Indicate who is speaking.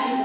Speaker 1: nigga